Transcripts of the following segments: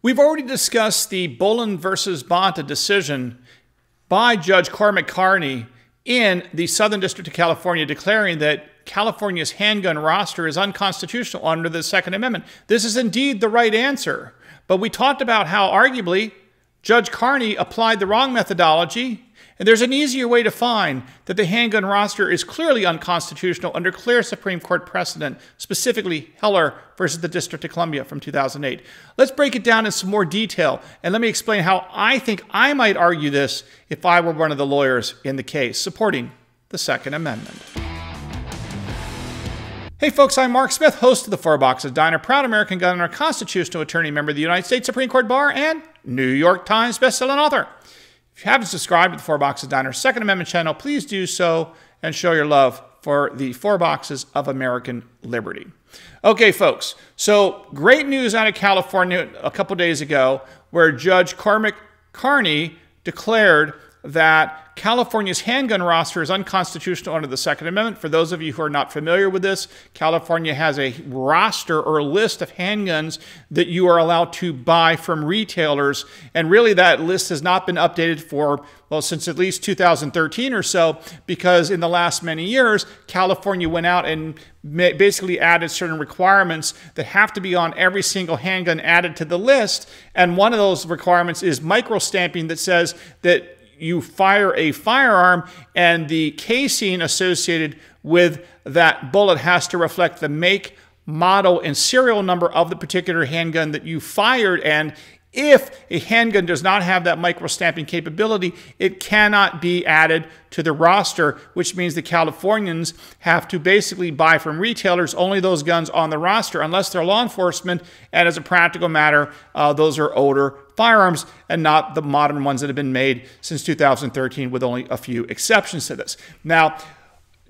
We've already discussed the Boland versus Bonta decision by Judge Cormac Carney in the Southern District of California declaring that California's handgun roster is unconstitutional under the Second Amendment. This is indeed the right answer. But we talked about how arguably Judge Carney applied the wrong methodology and there's an easier way to find that the handgun roster is clearly unconstitutional under clear Supreme Court precedent, specifically Heller versus the District of Columbia from 2008. Let's break it down in some more detail, and let me explain how I think I might argue this if I were one of the lawyers in the case supporting the Second Amendment. Hey folks, I'm Mark Smith, host of the Four Boxes Diner, proud American gun owner, constitutional attorney, member of the United States Supreme Court Bar, and New York Times bestselling author. If you haven't subscribed to the Four Boxes Diner Second Amendment channel, please do so and show your love for the Four Boxes of American Liberty. Okay, folks, so great news out of California a couple days ago where Judge Cormac Carney declared that California's handgun roster is unconstitutional under the Second Amendment. For those of you who are not familiar with this, California has a roster or a list of handguns that you are allowed to buy from retailers. And really, that list has not been updated for, well, since at least 2013 or so, because in the last many years, California went out and basically added certain requirements that have to be on every single handgun added to the list. And one of those requirements is micro stamping that says that you fire a firearm and the casing associated with that bullet has to reflect the make, model, and serial number of the particular handgun that you fired. And if a handgun does not have that micro stamping capability, it cannot be added to the roster, which means the Californians have to basically buy from retailers only those guns on the roster, unless they're law enforcement. And as a practical matter, uh, those are older firearms and not the modern ones that have been made since 2013, with only a few exceptions to this. Now,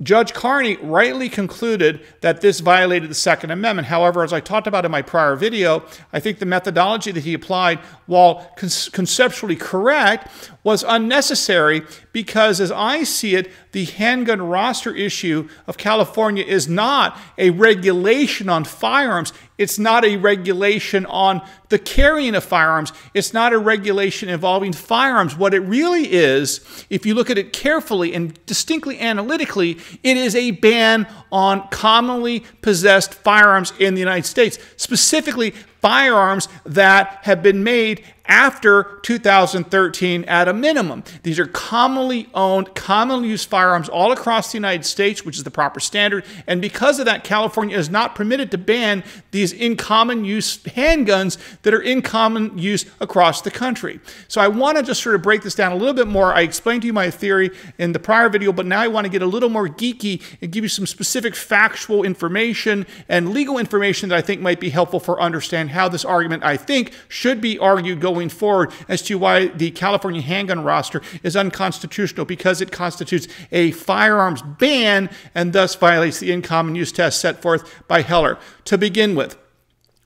Judge Carney rightly concluded that this violated the Second Amendment. However, as I talked about in my prior video, I think the methodology that he applied, while con conceptually correct, was unnecessary because, as I see it, the handgun roster issue of California is not a regulation on firearms. It's not a regulation on the carrying of firearms. It's not a regulation involving firearms. What it really is, if you look at it carefully and distinctly analytically, it is a ban on commonly possessed firearms in the United States, specifically firearms that have been made after 2013 at a minimum. These are commonly owned, commonly used firearms all across the United States, which is the proper standard. And because of that, California is not permitted to ban these in common use handguns that are in common use across the country. So I want to just sort of break this down a little bit more. I explained to you my theory in the prior video, but now I want to get a little more geeky and give you some specific factual information and legal information that I think might be helpful for understanding how this argument, I think, should be argued going going forward as to why the California handgun roster is unconstitutional because it constitutes a firearms ban and thus violates the in common use test set forth by Heller. To begin with,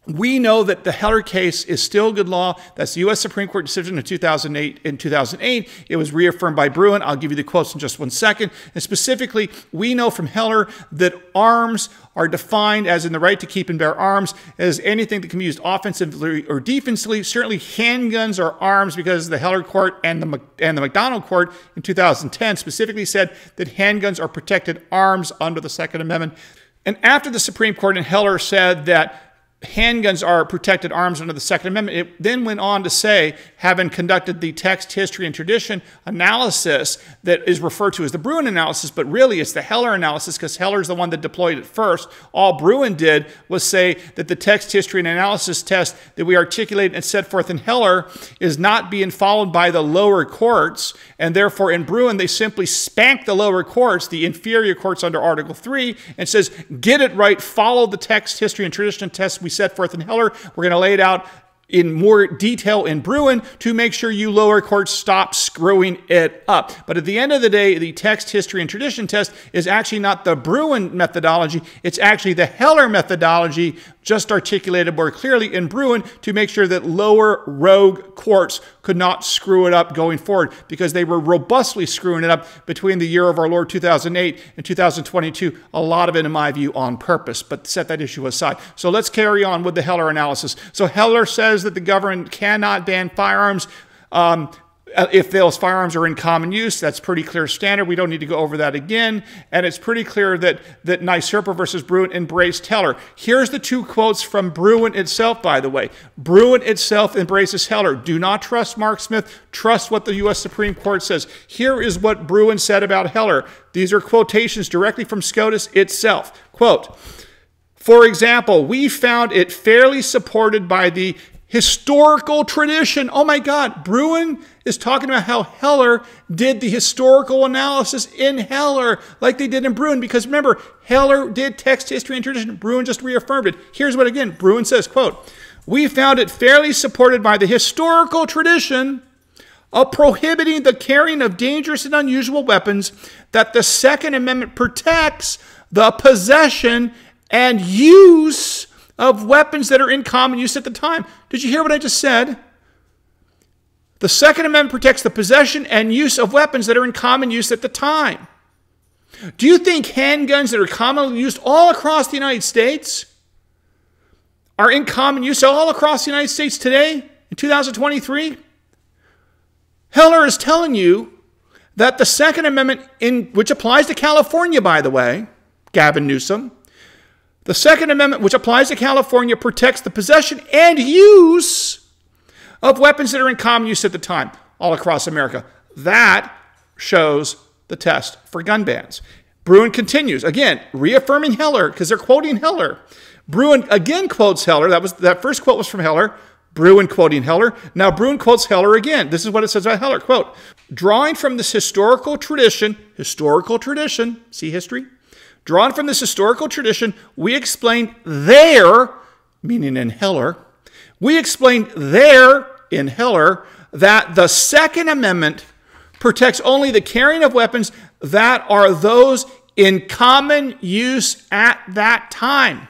we know that the Heller case is still good law. That's the U.S. Supreme Court decision in 2008. In 2008, it was reaffirmed by Bruen. I'll give you the quotes in just one second. And specifically, we know from Heller that arms are defined as in the right to keep and bear arms as anything that can be used offensively or defensively. Certainly, handguns are arms because the Heller court and the and the McDonald court in 2010 specifically said that handguns are protected arms under the Second Amendment. And after the Supreme Court in Heller said that handguns are protected arms under the Second Amendment. It then went on to say, having conducted the text, history, and tradition analysis that is referred to as the Bruen analysis, but really it's the Heller analysis because Heller is the one that deployed it first. All Bruen did was say that the text, history, and analysis test that we articulate and set forth in Heller is not being followed by the lower courts, and therefore in Bruen they simply spank the lower courts, the inferior courts under Article 3, and says, get it right, follow the text, history, and tradition test we set forth in Heller. We're going to lay it out in more detail in Bruen to make sure you lower courts stop screwing it up. But at the end of the day, the text, history, and tradition test is actually not the Bruen methodology. It's actually the Heller methodology just articulated more clearly in Bruen to make sure that lower rogue courts could not screw it up going forward because they were robustly screwing it up between the year of our Lord 2008 and 2022. A lot of it, in my view, on purpose, but set that issue aside. So let's carry on with the Heller analysis. So Heller says that the government cannot ban firearms. Um, Uh, if those firearms are in common use, that's pretty clear standard. We don't need to go over that again. And it's pretty clear that, that NYSRPA versus Bruen embraced Heller. Here's the two quotes from Bruen itself, by the way. Bruen itself embraces Heller. Do not trust Mark Smith. Trust what the U.S. Supreme Court says. Here is what Bruen said about Heller. These are quotations directly from SCOTUS itself. Quote, for example, we found it fairly supported by the historical tradition. Oh my God, Bruen is talking about how Heller did the historical analysis in Heller, like they did in Bruen, Because remember, Heller did text history and tradition. Bruen just reaffirmed it. Here's what again Bruen says: "quote We found it fairly supported by the historical tradition." Of prohibiting the carrying of dangerous and unusual weapons, that the Second Amendment protects the possession and use of weapons that are in common use at the time. Did you hear what I just said? The Second Amendment protects the possession and use of weapons that are in common use at the time. Do you think handguns that are commonly used all across the United States are in common use all across the United States today in 2023? Heller is telling you that the Second Amendment, in, which applies to California, by the way, Gavin Newsom, the Second Amendment, which applies to California, protects the possession and use of weapons that are in common use at the time all across America. That shows the test for gun bans. Bruen continues, again, reaffirming Heller, because they're quoting Heller. Bruen again quotes Heller. That was that first quote was from Heller. Bruen quoting Heller. Now Bruen quotes Heller again. This is what it says about Heller. Quote, drawing from this historical tradition, historical tradition, see history? Drawn from this historical tradition, we explain there, meaning in Heller, we explain there in Heller that the Second Amendment protects only the carrying of weapons that are those in common use at that time.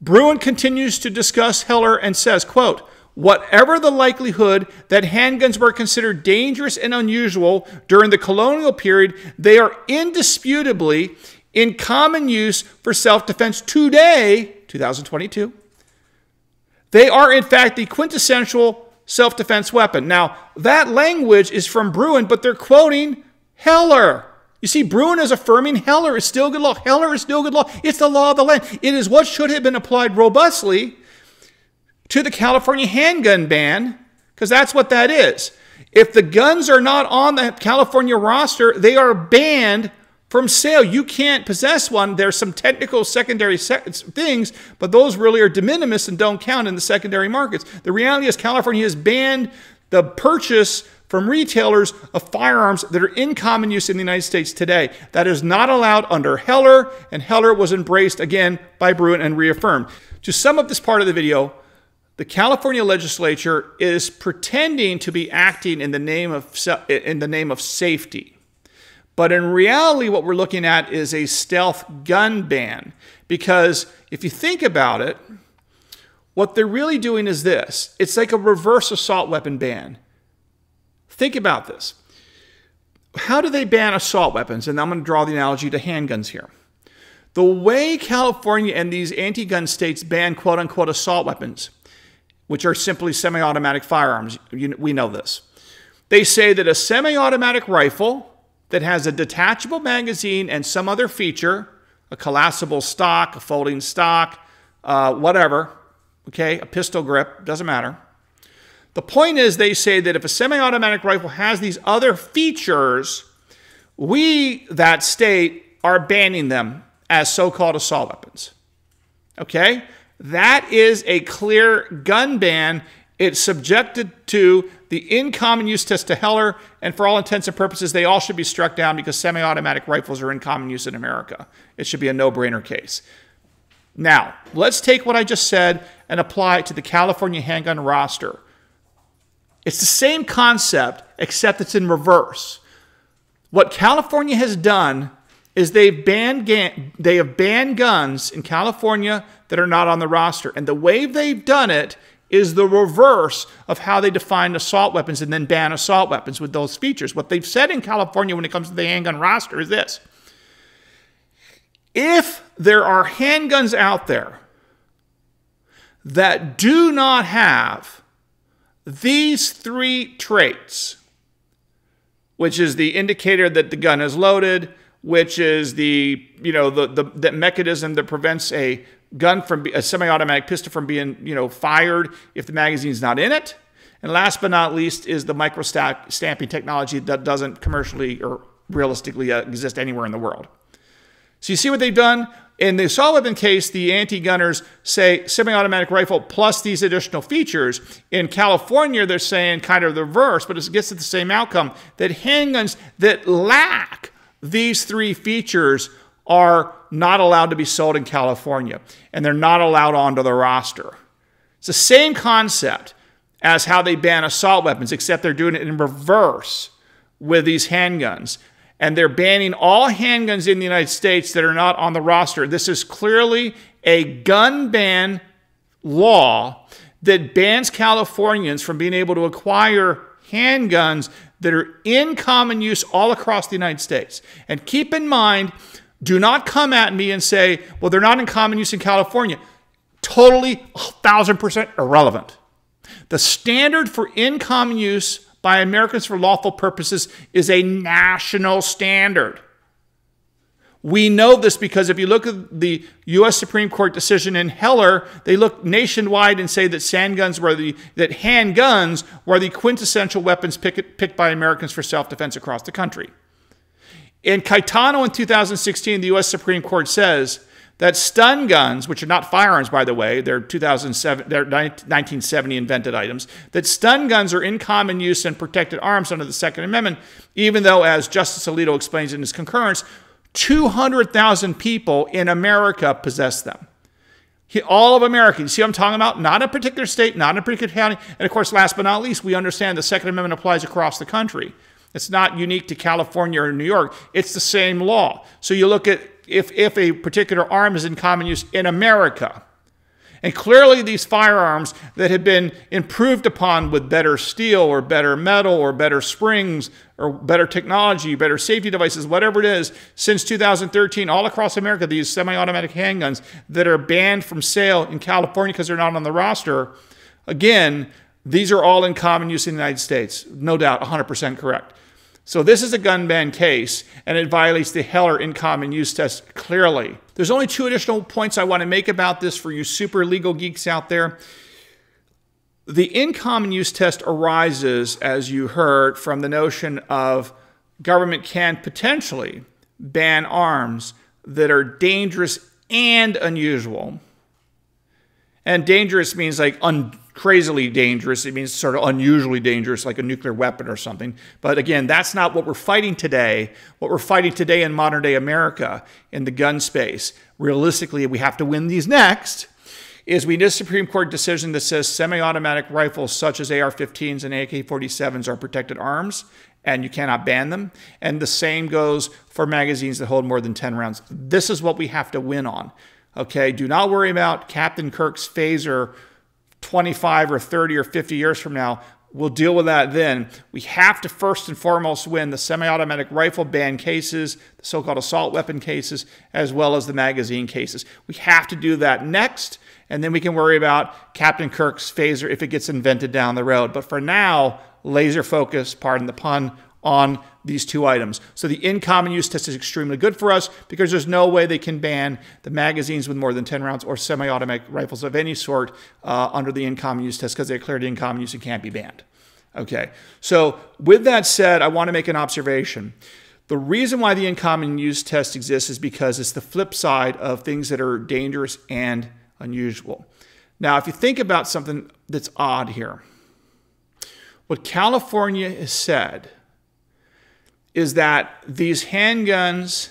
Bruen continues to discuss Heller and says, quote, whatever the likelihood that handguns were considered dangerous and unusual during the colonial period, they are indisputably in common use for self defense today, 2022. They are, in fact, the quintessential self defense weapon. Now, that language is from Bruen, but they're quoting Heller. You see, Bruen is affirming Heller is still good law. Heller is still good law. It's the law of the land. It is what should have been applied robustly to the California handgun ban, because that's what that is. If the guns are not on the California roster, they are banned from sale. You can't possess one. There's some technical secondary things, but those really are de minimis and don't count in the secondary markets. The reality is, California has banned the purchase from retailers of firearms that are in common use in the United States today. That is not allowed under Heller, and Heller was embraced again by Bruen and reaffirmed. To sum up this part of the video, the California legislature is pretending to be acting in the name of in the name of safety. But in reality what we're looking at is a stealth gun ban because if you think about it, what they're really doing is this. It's like a reverse assault weapon ban. Think about this. How do they ban assault weapons? And I'm going to draw the analogy to handguns here. The way California and these anti gun states ban quote unquote assault weapons which are simply semi automatic firearms. You, we know this. They say that a semi automatic rifle that has a detachable magazine and some other feature, a collapsible stock, a folding stock, uh, whatever, okay, a pistol grip, doesn't matter. The point is, they say that if a semi automatic rifle has these other features, we, that state, are banning them as so called assault weapons. Okay? That is a clear gun ban. It's subjected to the in common use test to Heller, and for all intents and purposes, they all should be struck down because semi automatic rifles are in common use in America. It should be a no brainer case. Now, let's take what I just said and apply it to the California handgun roster. It's the same concept, except it's in reverse. What California has done is they've banned they have banned guns in California that are not on the roster. And the way they've done it is the reverse of how they define assault weapons and then ban assault weapons with those features. What they've said in California when it comes to the handgun roster is this. If there are handguns out there that do not have these three traits, which is the indicator that the gun is loaded, which is the you know the the, the mechanism that prevents a gun from a semi-automatic pistol from being you know fired if the magazine's not in it. And last but not least is the micro stamping technology that doesn't commercially or realistically uh, exist anywhere in the world. So you see what they've done? In the weapon case, the anti-gunners say semi-automatic rifle plus these additional features. In California, they're saying kind of the reverse, but it gets to the same outcome, that handguns that lack these three features are not allowed to be sold in California, and they're not allowed onto the roster. It's the same concept as how they ban assault weapons, except they're doing it in reverse with these handguns and they're banning all handguns in the United States that are not on the roster. This is clearly a gun ban law that bans Californians from being able to acquire handguns that are in common use all across the United States. And keep in mind, do not come at me and say, well, they're not in common use in California. Totally, thousand percent irrelevant. The standard for in common use by Americans for lawful purposes is a national standard. We know this because if you look at the U.S. Supreme Court decision in Heller, they look nationwide and say that handguns were the that handguns were the quintessential weapons picked, picked by Americans for self-defense across the country. In Caetano in 2016, the U.S. Supreme Court says that stun guns, which are not firearms, by the way, they're 2007, they're 1970 invented items, that stun guns are in common use and protected arms under the Second Amendment, even though, as Justice Alito explains in his concurrence, 200,000 people in America possess them. All of America. You see what I'm talking about? Not a particular state, not a particular county. And of course, last but not least, we understand the Second Amendment applies across the country. It's not unique to California or New York. It's the same law. So you look at if, if a particular arm is in common use in America. And clearly, these firearms that have been improved upon with better steel or better metal or better springs or better technology, better safety devices, whatever it is, since 2013, all across America, these semi automatic handguns that are banned from sale in California because they're not on the roster, again, these are all in common use in the United States. No doubt, 100% correct. So this is a gun ban case, and it violates the Heller in common use test clearly. There's only two additional points I want to make about this for you super legal geeks out there. The in common use test arises, as you heard, from the notion of government can potentially ban arms that are dangerous and unusual. And dangerous means like un crazily dangerous. It means sort of unusually dangerous, like a nuclear weapon or something. But again, that's not what we're fighting today. What we're fighting today in modern day America in the gun space, realistically, we have to win these next. Is we need a Supreme Court decision that says semi automatic rifles such as AR 15s and AK 47s are protected arms and you cannot ban them. And the same goes for magazines that hold more than 10 rounds. This is what we have to win on. Okay, do not worry about Captain Kirk's phaser 25 or 30 or 50 years from now, we'll deal with that then. We have to first and foremost win the semi automatic rifle ban cases, the so called assault weapon cases, as well as the magazine cases. We have to do that next, and then we can worry about Captain Kirk's phaser if it gets invented down the road. But for now, laser focus, pardon the pun, on these two items. So the in common use test is extremely good for us because there's no way they can ban the magazines with more than 10 rounds or semi-automatic rifles of any sort uh, under the in common use test because they're declared in common use and can't be banned. Okay, so with that said, I want to make an observation. The reason why the in common use test exists is because it's the flip side of things that are dangerous and unusual. Now, if you think about something that's odd here, what California has said is that these handguns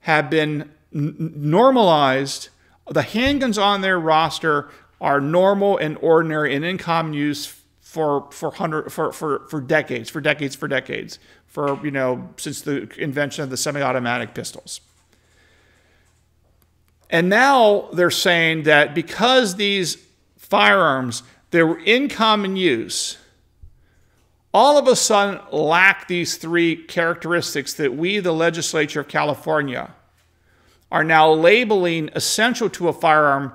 have been normalized. The handguns on their roster are normal and ordinary and in common use for for hundred for, for for decades, for decades, for decades. for, you know, since the invention of the semi automatic pistols. And now they're saying that because these firearms, they were in common use, all of a sudden lack these three characteristics that we, the legislature of California, are now labeling essential to a firearm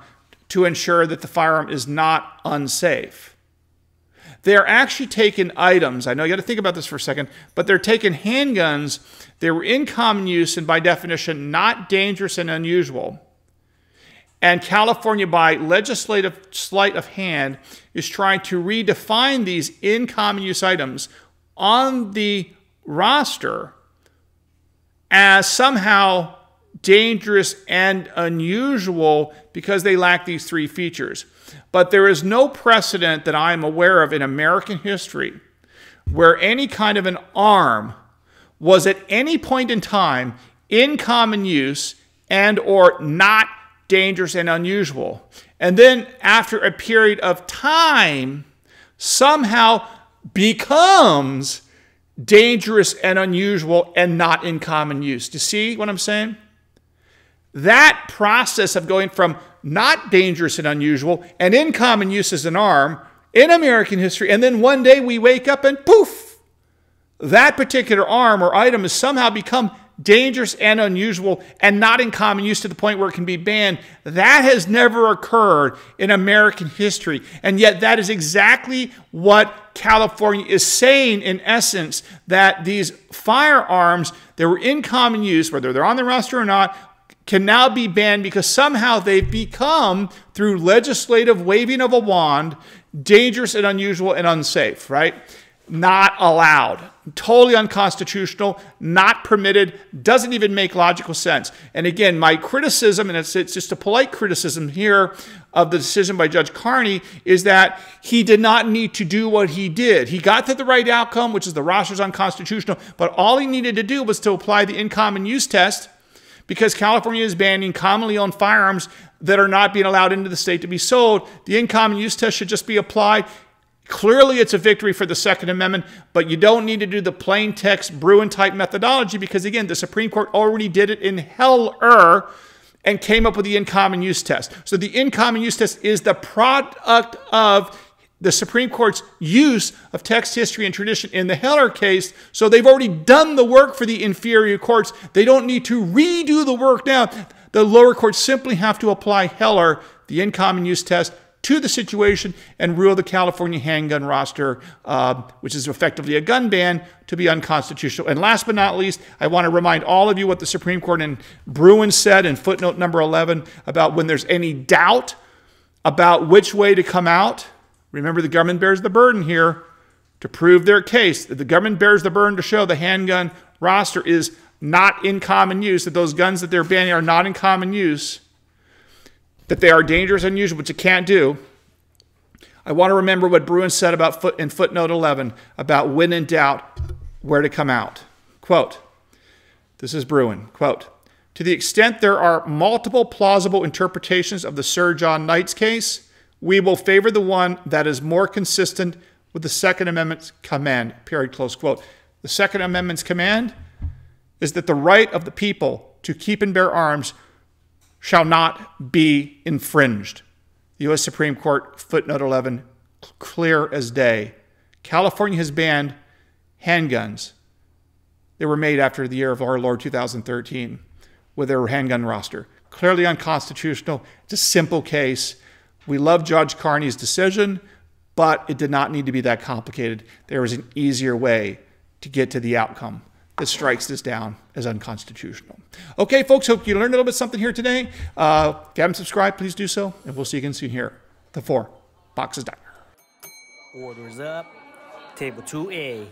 to ensure that the firearm is not unsafe. They're actually taking items, I know you got to think about this for a second, but they're taking handguns they were in common use and by definition not dangerous and unusual and California, by legislative sleight of hand, is trying to redefine these in common use items on the roster as somehow dangerous and unusual because they lack these three features. But there is no precedent that I am aware of in American history where any kind of an arm was at any point in time in common use and or not dangerous, and unusual. And then after a period of time, somehow becomes dangerous and unusual and not in common use. Do you see what I'm saying? That process of going from not dangerous and unusual and in common use as an arm in American history, and then one day we wake up and poof, that particular arm or item has somehow become dangerous and unusual and not in common use to the point where it can be banned. That has never occurred in American history. And yet, that is exactly what California is saying in essence that these firearms that were in common use, whether they're on the roster or not, can now be banned because somehow they've become, through legislative waving of a wand, dangerous and unusual and unsafe, right? Not allowed totally unconstitutional, not permitted, doesn't even make logical sense. And again, my criticism, and it's, it's just a polite criticism here of the decision by Judge Carney, is that he did not need to do what he did. He got to the right outcome, which is the roster's unconstitutional, but all he needed to do was to apply the in common use test because California is banning commonly owned firearms that are not being allowed into the state to be sold. The in common use test should just be applied. Clearly, it's a victory for the Second Amendment, but you don't need to do the plain text Bruen type methodology because, again, the Supreme Court already did it in Heller and came up with the in common use test. So, the in common use test is the product of the Supreme Court's use of text history and tradition in the Heller case. So, they've already done the work for the inferior courts. They don't need to redo the work now. The lower courts simply have to apply Heller, the in common use test, to the situation and rule the California handgun roster, uh, which is effectively a gun ban, to be unconstitutional. And last but not least, I want to remind all of you what the Supreme Court in Bruen said in footnote number 11 about when there's any doubt about which way to come out. Remember, the government bears the burden here to prove their case. That the government bears the burden to show the handgun roster is not in common use, that those guns that they're banning are not in common use that they are dangerous and unusual, but you can't do. I want to remember what Bruen said about foot in footnote 11 about when in doubt, where to come out. Quote, this is Bruen, quote, to the extent there are multiple plausible interpretations of the Sir John Knight's case, we will favor the one that is more consistent with the Second Amendment's command, period, close quote. The Second Amendment's command is that the right of the people to keep and bear arms shall not be infringed. The U.S. Supreme Court, footnote 11, clear as day. California has banned handguns that were made after the year of our Lord 2013 with their handgun roster. Clearly unconstitutional. It's a simple case. We love Judge Carney's decision, but it did not need to be that complicated. There was an easier way to get to the outcome that strikes this down as unconstitutional. Okay, folks, hope you learned a little bit something here today. Uh, if you haven't subscribed, please do so, and we'll see you again soon here. The Four Boxes Diner. Orders up. Table 2A.